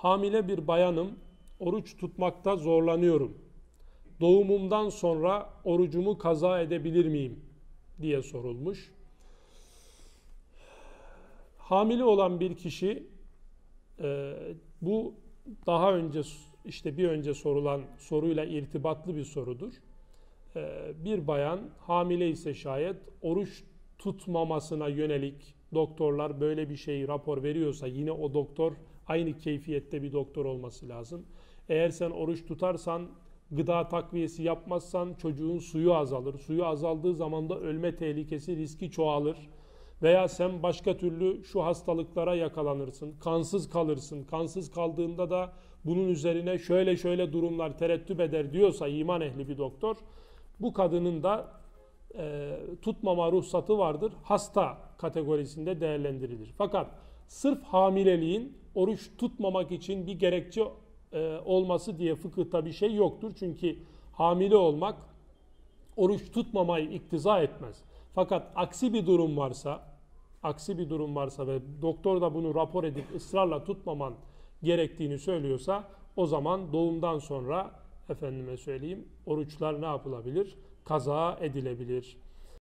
Hamile bir bayanım, oruç tutmakta zorlanıyorum. Doğumumdan sonra orucumu kaza edebilir miyim? diye sorulmuş. Hamile olan bir kişi e, bu daha önce işte bir önce sorulan soruyla irtibatlı bir sorudur. E, bir bayan hamile ise şayet oruç tutmamasına yönelik doktorlar böyle bir şey rapor veriyorsa yine o doktor aynı keyfiyette bir doktor olması lazım. Eğer sen oruç tutarsan gıda takviyesi yapmazsan çocuğun suyu azalır. Suyu azaldığı zaman da ölme tehlikesi riski çoğalır. Veya sen başka türlü şu hastalıklara yakalanırsın, kansız kalırsın. Kansız kaldığında da bunun üzerine şöyle şöyle durumlar terettüp eder diyorsa iman ehli bir doktor, bu kadının da e, tutmama ruhsatı vardır. Hasta kategorisinde değerlendirilir. Fakat sırf hamileliğin oruç tutmamak için bir gerekçe e, olması diye fıkıhta bir şey yoktur. Çünkü hamile olmak oruç tutmamayı iktiza etmez. Fakat aksi bir durum varsa, aksi bir durum varsa ve doktor da bunu rapor edip ısrarla tutmaman gerektiğini söylüyorsa o zaman doğumdan sonra efendime söyleyeyim oruçlar ne yapılabilir? Kaza edilebilir.